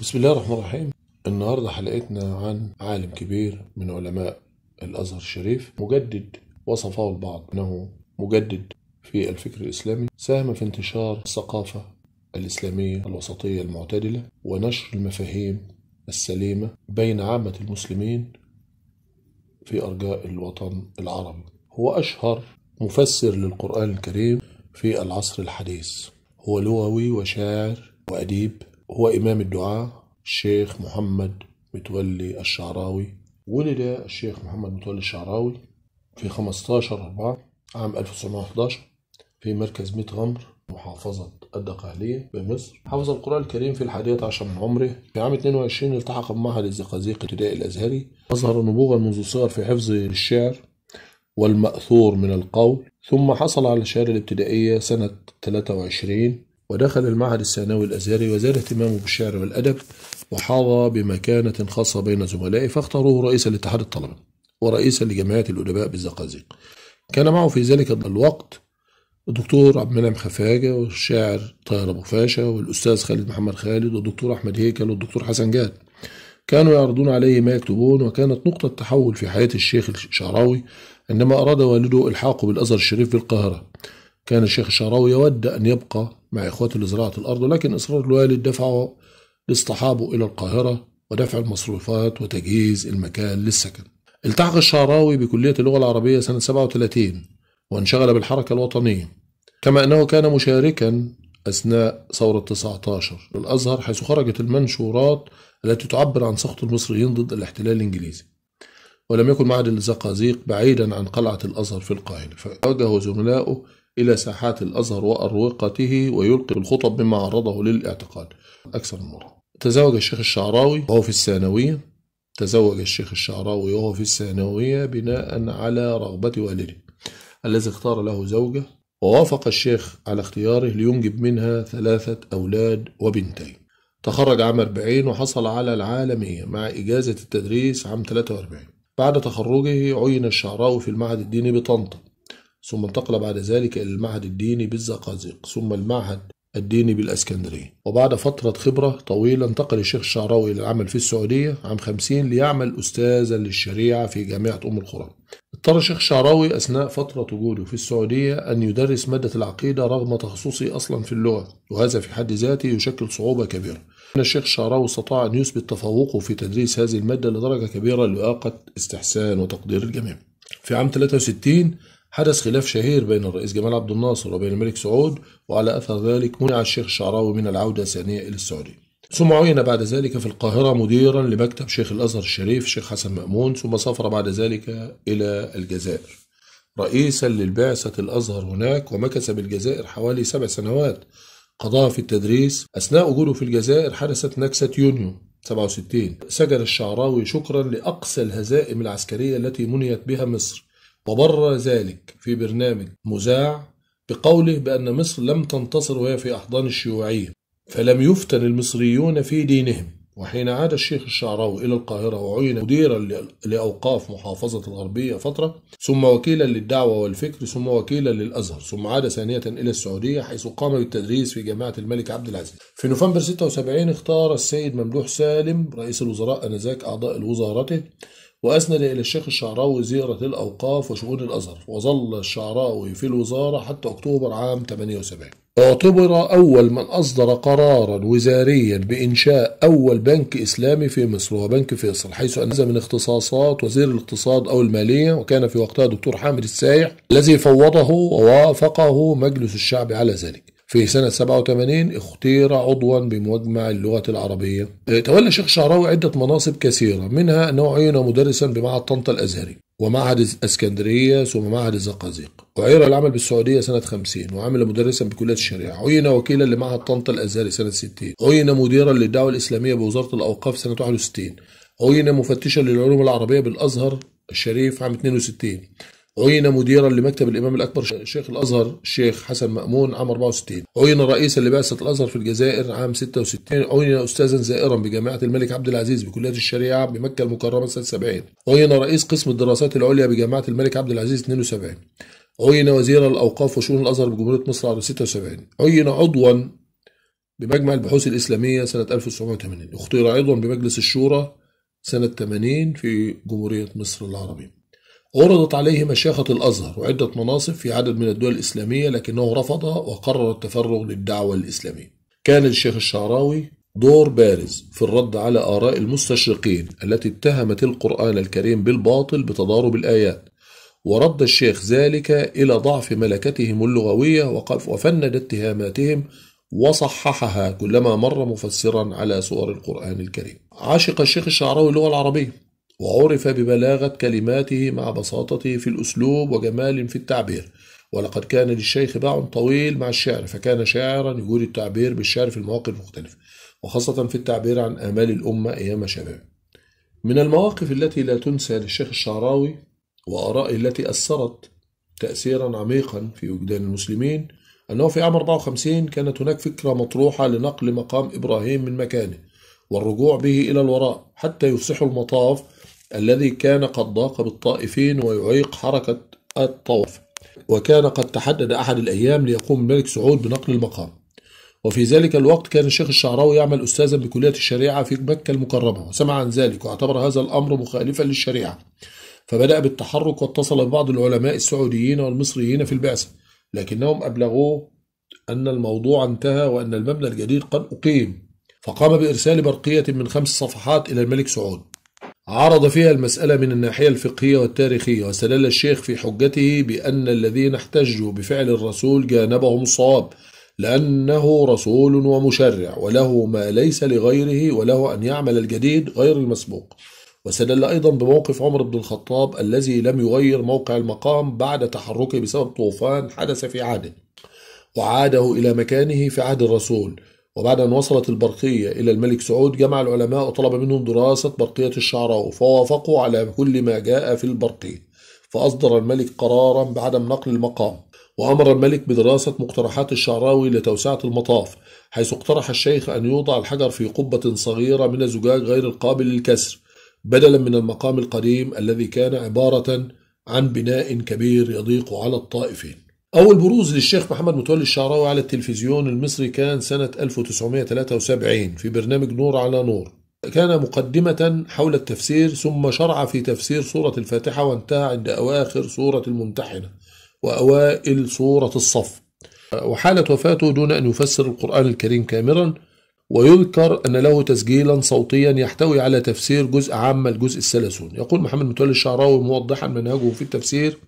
بسم الله الرحمن الرحيم. النهاردة حلقتنا عن عالم كبير من علماء الأزهر الشريف مجدد وصفه البعض أنه مجدد في الفكر الإسلامي ساهم في انتشار الثقافة الإسلامية الوسطية المعتدلة ونشر المفاهيم السليمة بين عامة المسلمين في أرجاء الوطن العربي هو أشهر مفسر للقرآن الكريم في العصر الحديث. هو لغوي وشاعر وأديب هو إمام الدعاء الشيخ محمد متولي الشعراوي. ولد الشيخ محمد متولي الشعراوي في 15 4 عام 1911 في مركز ميت غمر محافظة الدقهلية بمصر. حفظ القرآن الكريم في الحادية عشر من عمره. في عام 22 التحق بمعهد الزقازيق الابتدائي الأزهري. أظهر نبوغا منذ الصغر في حفظ الشعر والمأثور من القول. ثم حصل على الشهادة الابتدائية سنة 23 ودخل المعهد الثانوي الأزهري وزاد اهتمامه بالشعر والأدب وحظى بمكانة خاصة بين زملائه فاختاروه رئيسا لاتحاد الطلبة ورئيسا لجمعية الأدباء بالزقازيق. كان معه في ذلك الوقت الدكتور عبد المنعم خفاجة والشاعر طاهر أبو فاشا والأستاذ خالد محمد خالد والدكتور أحمد هيكل والدكتور حسن جاد. كانوا يعرضون عليه ما يكتبون وكانت نقطة تحول في حياة الشيخ الشعراوي عندما أراد والده إلحاقه بالأزهر الشريف بالقاهرة. كان الشيخ الشعراوي يود أن يبقى مع إخوته لزراعة الأرض لكن إصرار الوالد دفعه لاصطحابه إلى القاهرة ودفع المصروفات وتجهيز المكان للسكن. التحق الشعراوي بكلية اللغة العربية سنة 37 وانشغل بالحركة الوطنية كما أنه كان مشاركا أثناء ثورة 19 للأزهر حيث خرجت المنشورات التي تعبر عن سخط المصريين ضد الاحتلال الإنجليزي ولم يكن معهد الزقازيق بعيدا عن قلعة الأزهر في القاهرة. فوجه زملائه إلى ساحات الأزهر وأروقته ويلقي الخطب مما عرضه للاعتقال أكثر من مرة. تزوج الشيخ الشعراوي وهو في الثانوية. تزوج الشيخ الشعراوي وهو في الثانوية بناء على رغبة والده الذي اختار له زوجة ووافق الشيخ على اختياره لينجب منها ثلاثة أولاد وبنتين. تخرج عام 40 وحصل على العالمية مع إجازة التدريس عام 43 بعد تخرجه عين الشعراوي في المعهد الديني بطنطا. ثم انتقل بعد ذلك إلى المعهد الديني بالزقازيق ثم المعهد الديني بالأسكندرية. وبعد فترة خبرة طويلة انتقل الشيخ الشعراوي إلى العمل في السعودية عام 50 ليعمل أستاذا للشريعة في جامعة أم القرى اضطر الشيخ الشعراوي أثناء فترة وجوده في السعودية أن يدرس مادة العقيدة رغم تخصصه أصلا في اللغة وهذا في حد ذاته يشكل صعوبة كبيرة. أن الشيخ الشعراوي استطاع أن يثبت تفوقه في تدريس هذه المادة لدرجة كبيرة لإعاقة استحسان وتقدير الجميع. في عام 63 حدث خلاف شهير بين الرئيس جمال عبد الناصر وبين الملك سعود وعلى أثر ذلك منع الشيخ الشعراوي من العودة ثانية إلى السعودية. ثم عين بعد ذلك في القاهرة مديرا لمكتب شيخ الأزهر الشريف الشيخ حسن مأمون ثم سافر بعد ذلك إلى الجزائر. رئيسا للبعثة الأزهر هناك ومكث بالجزائر حوالي سبع سنوات. قضاها في التدريس. أثناء وجوده في الجزائر حدثت نكسة يونيو 67 سجل الشعراوي شكرا لأقصى الهزائم العسكرية التي منيت بها مصر. وبرر ذلك في برنامج مذاع بقوله بأن مصر لم تنتصر وهي في أحضان الشيوعية فلم يفتن المصريون في دينهم. وحين عاد الشيخ الشعراوي إلى القاهرة وعين مديرا لأوقاف محافظة الغربية فترة ثم وكيلا للدعوة والفكر ثم وكيلا للأزهر ثم عاد ثانية إلى السعودية حيث قام بالتدريس في جامعة الملك عبد العزيز. في نوفمبر 76 اختار السيد ممدوح سالم رئيس الوزراء آنذاك أعضاء وزارته وأسند إلى الشيخ الشعراوي زيارة الأوقاف وشؤون الأزهر وظل الشعراوي في الوزارة حتى أكتوبر عام 78 اعتبر أول من أصدر قرارا وزاريا بإنشاء أول بنك إسلامي في مصر وهو بنك فيصل حيث أنزل من اختصاصات وزير الاقتصاد أو المالية وكان في وقتها دكتور حامد السايح الذي فوضه ووافقه مجلس الشعب على ذلك. في سنة 87 اختير عضوا بمجمع اللغة العربية. تولى الشيخ الشعراوي عدة مناصب كثيرة منها أنه عين مدرسا بمعهد طنطا الأزهري ومعهد اسكندرية ثم معهد الزقازيق. وعير العمل بالسعودية سنة 50 وعمل مدرسا بكلية الشريعة. عين وكيلا لمعهد طنطا الأزهري سنة 60 عين مديرا للدعوة الإسلامية بوزارة الأوقاف سنة 61 عين مفتشا للعلوم العربية بالأزهر الشريف عام 62 عين مديرا لمكتب الإمام الأكبر شيخ الأزهر الشيخ حسن مأمون عام 64 عين رئيسا لبعثه الأزهر في الجزائر عام 66 عين أستاذا زائرا بجامعة الملك عبد العزيز بكلية الشريعة بمكة المكرمة سنة 70 عين رئيس قسم الدراسات العليا بجامعة الملك عبد العزيز 72 عين وزير الأوقاف وشؤون الأزهر بجمهورية مصر عام 76 عين عضوا بمجمع البحوث الإسلامية سنة 1980 اختير عضوا بمجلس الشورى سنة 80 في جمهورية مصر العربية. عرضت عليه مشيخة الأزهر وعدة مناصب في عدد من الدول الإسلامية لكنه رفض وقرر التفرغ للدعوة الإسلامية. كان للشيخ الشعراوي دور بارز في الرد على آراء المستشرقين التي اتهمت القرآن الكريم بالباطل بتضارب الآيات. ورد الشيخ ذلك إلى ضعف ملكتهم اللغوية وفند اتهاماتهم وصححها كلما مر مفسرا على سور القرآن الكريم. عاشق الشيخ الشعراوي اللغة العربية. وعرف ببلاغة كلماته مع بساطته في الأسلوب وجمال في التعبير. ولقد كان للشيخ باع طويل مع الشعر فكان شاعرا يجود التعبير بالشعر في المواقف المختلفة وخاصة في التعبير عن آمال الأمة أيام شباب من المواقف التي لا تنسى للشيخ الشعراوي وآرائه التي أثرت تأثيرا عميقا في وجدان المسلمين أنه في عام 54 كانت هناك فكرة مطروحة لنقل مقام إبراهيم من مكانه والرجوع به إلى الوراء حتى يفسحوا المطاف الذي كان قد ضاق بالطائفين ويعيق حركة الطواف وكان قد تحدد أحد الأيام ليقوم الملك سعود بنقل المقام. وفي ذلك الوقت كان الشيخ الشعراوي يعمل أستاذا بكلية الشريعة في مكة المكرمة وسمع عن ذلك واعتبر هذا الأمر مخالفا للشريعة. فبدأ بالتحرك واتصل ببعض العلماء السعوديين والمصريين في البعثة لكنهم أبلغوه أن الموضوع انتهى وأن المبنى الجديد قد أقيم. فقام بإرسال برقية من خمس صفحات إلى الملك سعود. عرض فيها المسألة من الناحية الفقهية والتاريخية واستدل الشيخ في حجته بأن الذين احتجوا بفعل الرسول جانبهم الصواب لأنه رسول ومشرع وله ما ليس لغيره وله أن يعمل الجديد غير المسبوق. واستدل أيضا بموقف عمر بن الخطاب الذي لم يغير موقع المقام بعد تحركه بسبب طوفان حدث في عهده وعاده إلى مكانه في عهد الرسول. وبعد أن وصلت البرقية إلى الملك سعود جمع العلماء وطلب منهم دراسة برقية الشعراء فوافقوا على كل ما جاء في البرقية. فأصدر الملك قرارا بعدم نقل المقام وأمر الملك بدراسة مقترحات الشعراوي لتوسعة المطاف حيث اقترح الشيخ أن يوضع الحجر في قبة صغيرة من الزجاج غير القابل للكسر بدلا من المقام القديم الذي كان عبارة عن بناء كبير يضيق على الطائفين. أول بروز للشيخ محمد متولي الشعراوي على التلفزيون المصري كان سنة 1973 في برنامج نور على نور. كان مقدمة حول التفسير ثم شرع في تفسير سورة الفاتحة وانتهى عند أواخر سورة الممتحنة وأوائل سورة الصف. وحالة وفاته دون أن يفسر القرآن الكريم كاملا ويذكر أن له تسجيلا صوتيا يحتوي على تفسير جزء عام الجزء الثلاثون. يقول محمد متولي الشعراوي موضحا منهجه في التفسير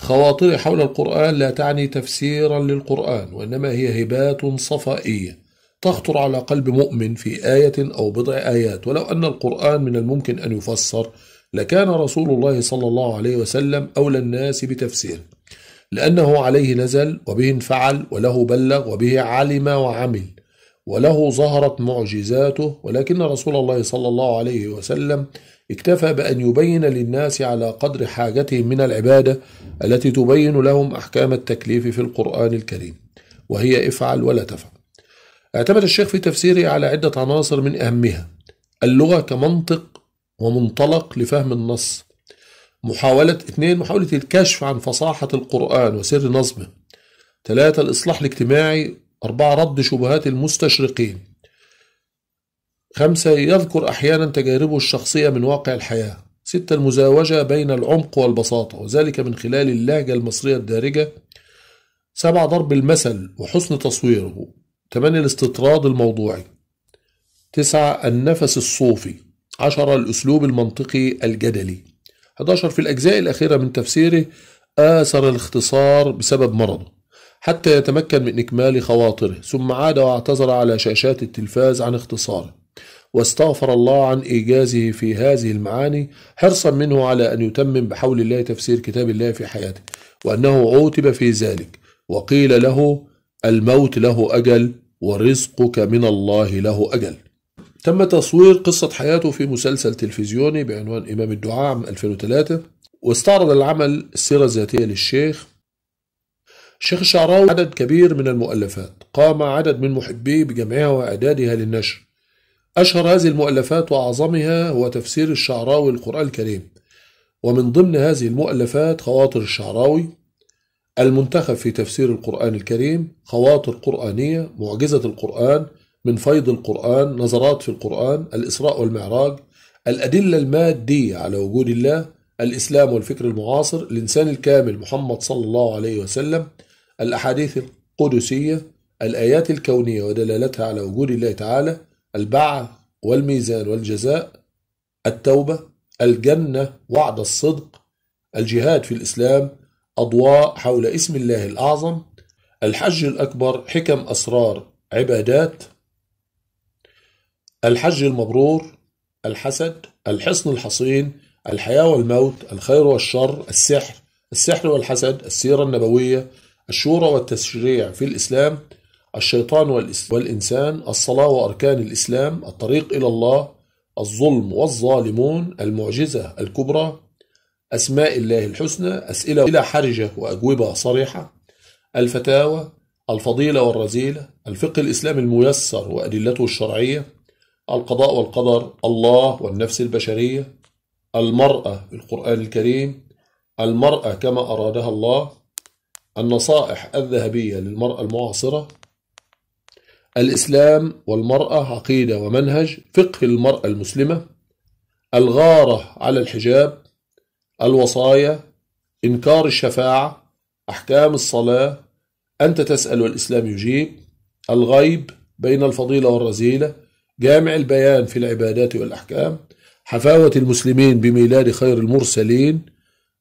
خواطري حول القرآن لا تعني تفسيرا للقرآن وإنما هي هبات صفائية تخطر على قلب مؤمن في آية أو بضع آيات. ولو أن القرآن من الممكن أن يفسر لكان رسول الله صلى الله عليه وسلم أولى الناس بتفسيره لأنه عليه نزل وبه انفعل وله بلغ وبه علم وعمل وله ظهرت معجزاته. ولكن رسول الله صلى الله عليه وسلم اكتفى بأن يبين للناس على قدر حاجتهم من العبادة التي تبين لهم أحكام التكليف في القرآن الكريم وهي افعل ولا تفعل. اعتمد الشيخ في تفسيره على عدة عناصر من أهمها. اللغة كمنطق ومنطلق لفهم النص. محاولة اثنين محاولة الكشف عن فصاحة القرآن وسر نظمه. ثلاثة الإصلاح الاجتماعي. أربعة رد شبهات المستشرقين. خمسة يذكر أحيانا تجاربه الشخصية من واقع الحياة. ستة المزاوجة بين العمق والبساطة وذلك من خلال اللهجة المصرية الدارجة. سبعة ضرب المثل وحسن تصويره. ثمانية الاستطراد الموضوعي. تسعة النفس الصوفي. عشرة الأسلوب المنطقي الجدلي. 11 في الأجزاء الأخيرة من تفسيره آثر الاختصار بسبب مرضه. حتى يتمكن من إكمال خواطره. ثم عاد واعتذر على شاشات التلفاز عن اختصاره. واستغفر الله عن إيجازه في هذه المعاني حرصا منه على أن يتمم بحول الله تفسير كتاب الله في حياته وأنه عوتب في ذلك وقيل له الموت له أجل ورزقك من الله له أجل. تم تصوير قصة حياته في مسلسل تلفزيوني بعنوان إمام الدعاء عام 2003 واستعرض العمل السيرة الذاتية للشيخ. الشيخ الشعراوي عدد كبير من المؤلفات قام عدد من محبيه بجمعها وإعدادها للنشر. أشهر هذه المؤلفات وأعظمها هو تفسير الشعراوي القرآن الكريم. ومن ضمن هذه المؤلفات خواطر الشعراوي المنتخب في تفسير القرآن الكريم خواطر قرآنية معجزة القرآن من فيض القرآن نظرات في القرآن الإسراء والمعراج الأدلة المادية على وجود الله الإسلام والفكر المعاصر الإنسان الكامل محمد صلى الله عليه وسلم الأحاديث القدسية الآيات الكونية ودلالتها على وجود الله تعالى البعث والميزان والجزاء التوبة الجنة وعد الصدق الجهاد في الإسلام أضواء حول اسم الله الأعظم الحج الأكبر حكم أسرار عبادات الحج المبرور الحسد الحصن الحصين الحياة والموت الخير والشر السحر السحر والحسد السيرة النبوية الشورى والتشريع في الإسلام الشيطان والإنسان الصلاة وأركان الإسلام الطريق إلى الله الظلم والظالمون المعجزة الكبرى أسماء الله الحسنى أسئلة إلى حرجة وأجوبة صريحة الفتاوى الفضيلة والرذيلة الفقه الإسلامي الميسر وأدلته الشرعية القضاء والقدر الله والنفس البشرية المرأة القرآن الكريم المرأة كما أرادها الله النصائح الذهبية للمرأة المعاصرة الإسلام والمرأة عقيدة ومنهج فقه المرأة المسلمة الغارة على الحجاب الوصايا إنكار الشفاعة أحكام الصلاة أنت تسأل والإسلام يجيب الغيب بين الفضيلة والرذيلة جامع البيان في العبادات والأحكام حفاوة المسلمين بميلاد خير المرسلين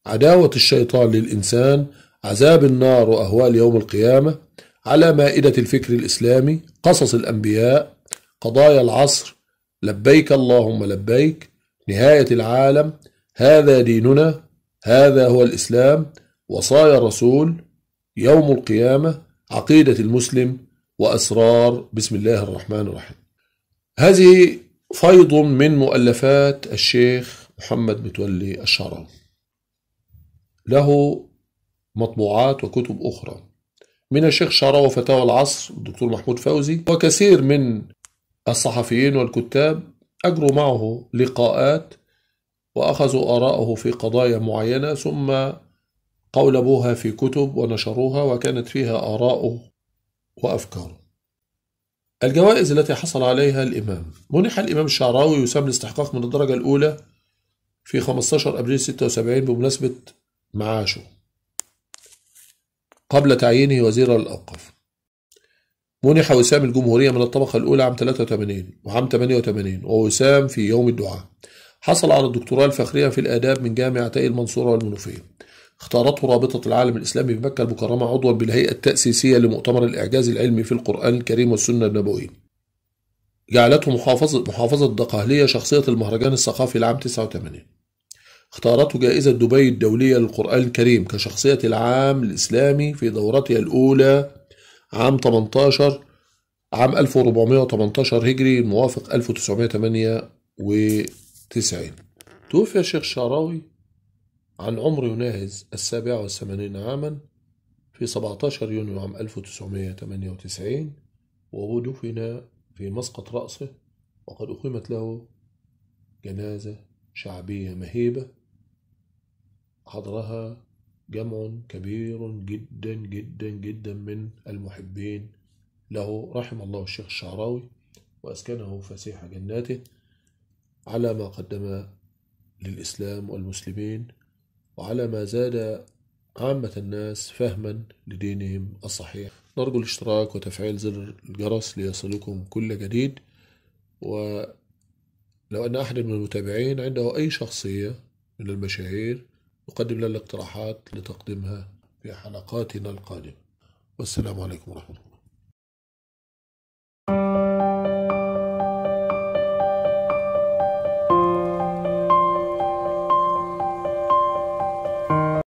عداوة الشيطان للإنسان عذاب النار وأهوال يوم القيامة. على مائدة الفكر الإسلامي قصص الأنبياء قضايا العصر لبيك اللهم لبيك نهاية العالم هذا ديننا هذا هو الإسلام وصايا الرسول يوم القيامة عقيدة المسلم وأسرار بسم الله الرحمن الرحيم. هذه فيض من مؤلفات الشيخ محمد متولي الشعراوي له مطبوعات وكتب أخرى. من الشيخ شعراوي فتاوى العصر الدكتور محمود فوزي وكثير من الصحفيين والكتاب أجروا معه لقاءات وأخذوا آراءه في قضايا معينة ثم قولبوها في كتب ونشروها وكانت فيها آراءه وأفكاره الجوائز التي حصل عليها الإمام. منح الإمام الشعراوي يسمى الاستحقاق من الدرجة الأولى في 15 أبريل 76 بمناسبة معاشه. قبل تعيينه وزيرا للأوقاف منح وسام الجمهورية من الطبقة الأولى عام 83 وعام 88 ووسام في يوم الدعاء. حصل على الدكتوراه الفخرية في الآداب من جامعتي المنصورة والمنوفية. اختارته رابطة العالم الإسلامي بمكة المكرمة عضوا بالهيئة التأسيسية لمؤتمر الإعجاز العلمي في القرآن الكريم والسنة النبوية. جعلته محافظة محافظة الدقهلية شخصية المهرجان الثقافي العام 89 اختارته جائزة دبي الدولية للقرآن الكريم كشخصية العام الإسلامي في دورتها الأولى عام 18 عام 1418 هجري الموافق 1998 توفي الشيخ الشعراوي عن عمر يناهز السابعة والثمانين عاما في 17 يونيو عام 1998 وهو دفن في مسقط رأسه وقد أقيمت له جنازة شعبية مهيبة. حضرها جمع كبير جدا جدا جدا من المحبين. له رحم الله الشيخ الشعراوي وأسكنه فسيح جناته على ما قدم للإسلام والمسلمين وعلى ما زاد عامة الناس فهما لدينهم الصحيح. نرجو الاشتراك وتفعيل زر الجرس ليصلكم كل جديد. ولو أن أحد من المتابعين عنده أي شخصية من المشاهير نقدم لنا الاقتراحات لتقديمها في حلقاتنا القادمة. والسلام عليكم ورحمة الله.